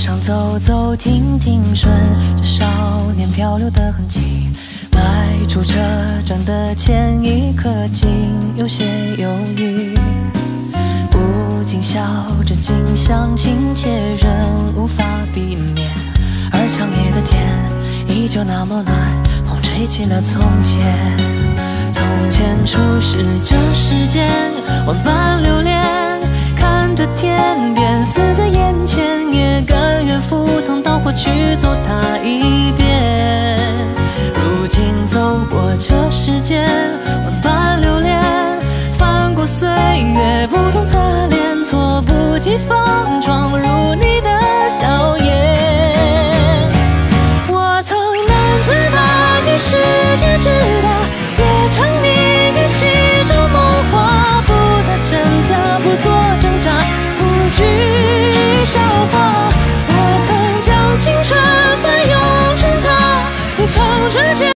上走走停停，顺着少年漂流的痕迹，迈出车站的前一刻，竟有些犹豫。不禁笑着，竟相信，切仍无法避免。而长夜的天依旧那么暖，风吹起了从前，从前初识这世间，万般留恋，看着天边，似在眼前也。去走它一遍。如今走过这世间，万般留恋，翻过岁月不同侧脸，措不及防闯入你的笑颜。我曾难自拔于世界之大，也沉溺于其中梦话，不打真假，不做挣扎，不惧。